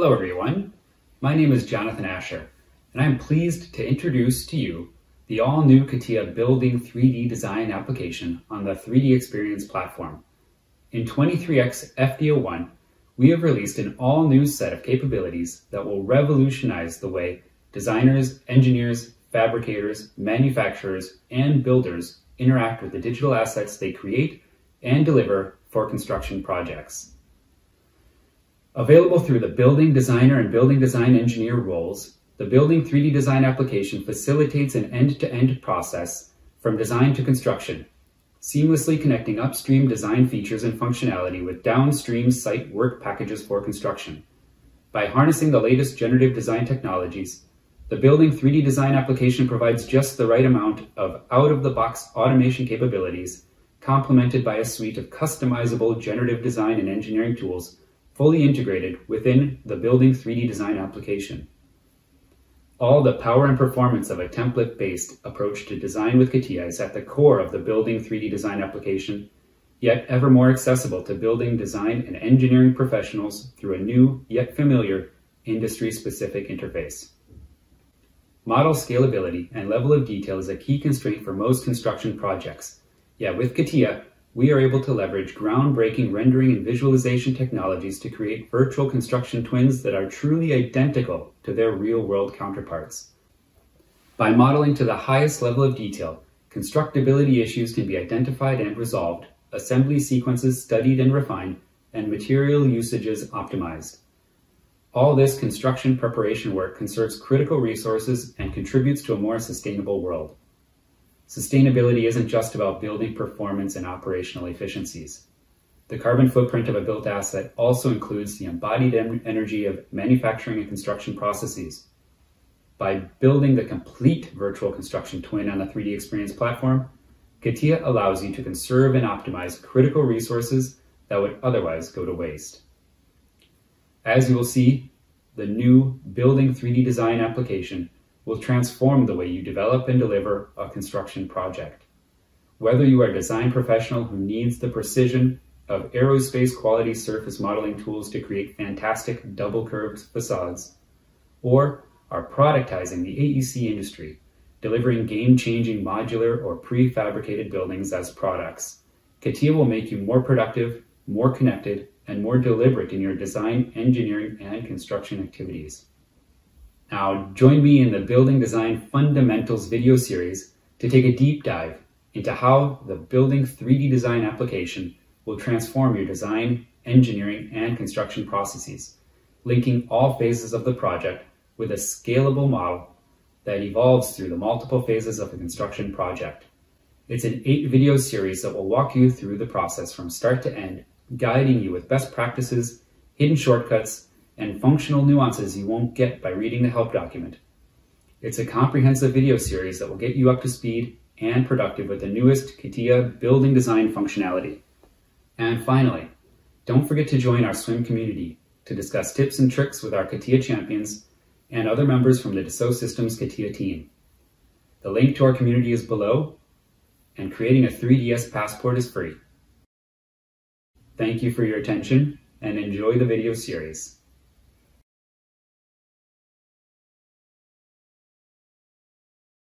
Hello everyone, my name is Jonathan Asher, and I am pleased to introduce to you the all-new CATIA Building 3D Design application on the 3D Experience platform. In 23X FD01, we have released an all-new set of capabilities that will revolutionize the way designers, engineers, fabricators, manufacturers, and builders interact with the digital assets they create and deliver for construction projects. Available through the Building Designer and Building Design Engineer roles, the Building 3D Design application facilitates an end-to-end -end process from design to construction, seamlessly connecting upstream design features and functionality with downstream site work packages for construction. By harnessing the latest generative design technologies, the Building 3D Design application provides just the right amount of out-of-the-box automation capabilities, complemented by a suite of customizable generative design and engineering tools fully integrated within the Building 3D Design application. All the power and performance of a template-based approach to design with CATIA is at the core of the Building 3D Design application, yet ever more accessible to building design and engineering professionals through a new, yet familiar, industry-specific interface. Model scalability and level of detail is a key constraint for most construction projects. Yet with CATIA, we are able to leverage groundbreaking rendering and visualization technologies to create virtual construction twins that are truly identical to their real-world counterparts. By modeling to the highest level of detail, constructability issues can be identified and resolved, assembly sequences studied and refined, and material usages optimized. All this construction preparation work conserves critical resources and contributes to a more sustainable world. Sustainability isn't just about building performance and operational efficiencies. The carbon footprint of a built asset also includes the embodied energy of manufacturing and construction processes. By building the complete virtual construction twin on the 3D Experience platform, CATIA allows you to conserve and optimize critical resources that would otherwise go to waste. As you will see, the new Building 3D Design application will transform the way you develop and deliver a construction project. Whether you are a design professional who needs the precision of aerospace quality surface modeling tools to create fantastic double curved facades, or are productizing the AEC industry, delivering game-changing modular or prefabricated buildings as products, CATIA will make you more productive, more connected, and more deliberate in your design, engineering, and construction activities. Now, join me in the Building Design Fundamentals video series to take a deep dive into how the Building 3D Design application will transform your design, engineering, and construction processes, linking all phases of the project with a scalable model that evolves through the multiple phases of a construction project. It's an eight video series that will walk you through the process from start to end, guiding you with best practices, hidden shortcuts, and functional nuances you won't get by reading the help document. It's a comprehensive video series that will get you up to speed and productive with the newest CATIA building design functionality. And finally, don't forget to join our Swym community to discuss tips and tricks with our CATIA champions and other members from the Dassault Systems CATIA team. The link to our community is below, and creating a 3DS passport is free. Thank you for your attention and enjoy the video series.